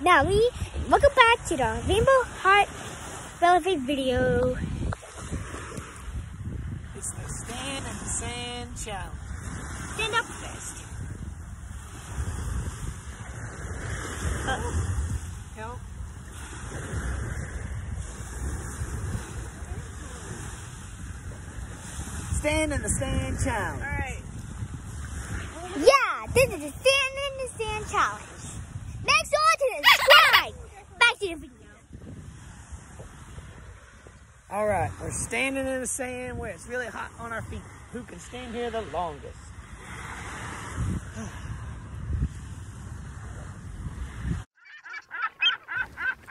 Natalie, welcome back to the Rainbow Heart Relevant video. It's the stand in the sand challenge. Stand up first. Uh, help. Stand in the stand challenge. Alright. Yeah, this is the Stand in the Sand challenge. Make sure to subscribe. Back to the video. All right, we're standing in the sand where it's really hot on our feet. Who can stand here the longest?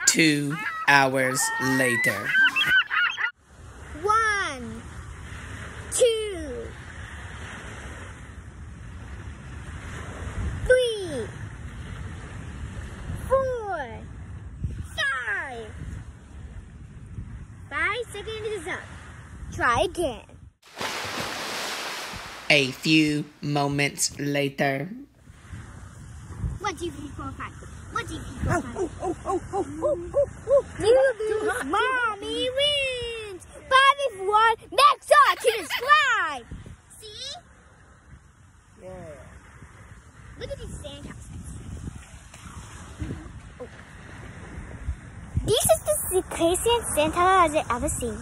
Two hours later. One, two, three, four, five. Five seconds is up. Try again. A few moments later. One, two, three, four, five. One, two, three, four, five. oh, oh, oh, oh, oh, oh. You lose. Mommy wins. Five if one. Make sure to subscribe. See? Yeah. Look at these sandcastles. Oh. This is the craziest Santa I've ever seen.